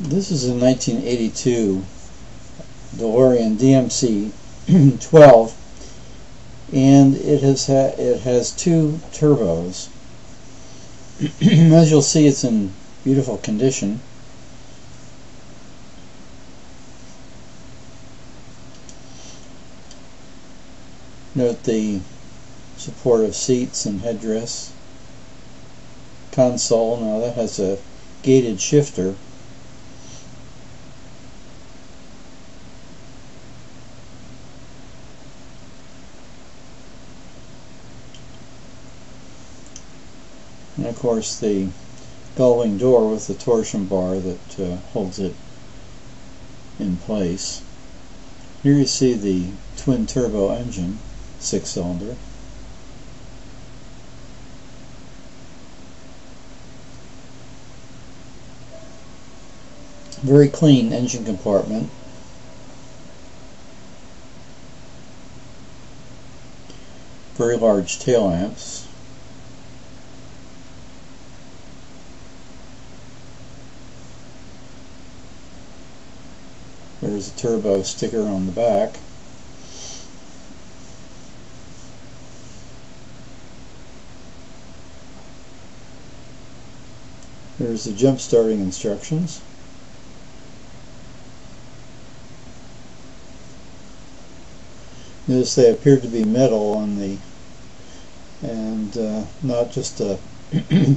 This is a 1982 DeLorean DMC 12 and it has ha it has two turbos. As you'll see it's in beautiful condition. Note the supportive seats and headrests. Console, now that has a gated shifter and of course the gullwing door with the torsion bar that uh, holds it in place. Here you see the twin turbo engine, six cylinder. Very clean engine compartment. Very large tail lamps. There's a turbo sticker on the back. There's the jump starting instructions. Notice they appear to be metal on the and uh, not just a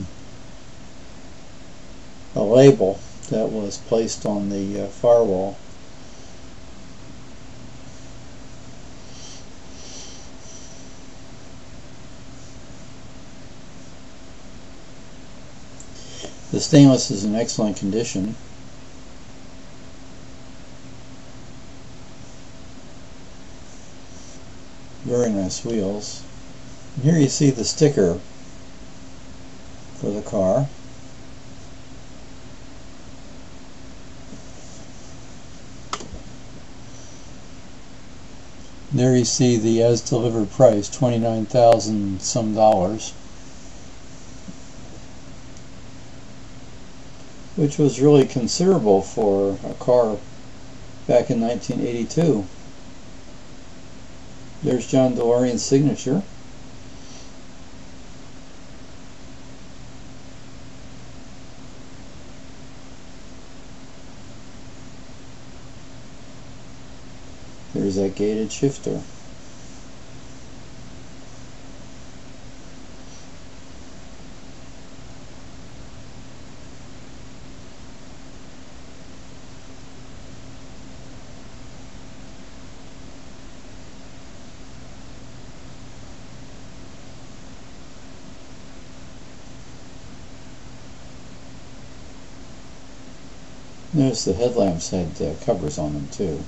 a label that was placed on the uh, firewall. The stainless is in excellent condition. Very nice wheels. And here you see the sticker for the car. There you see the as delivered price, 29,000 some dollars. Which was really considerable for a car back in 1982. There's John DeLorean's signature. There's that gated shifter. Notice the headlamps had uh, covers on them too.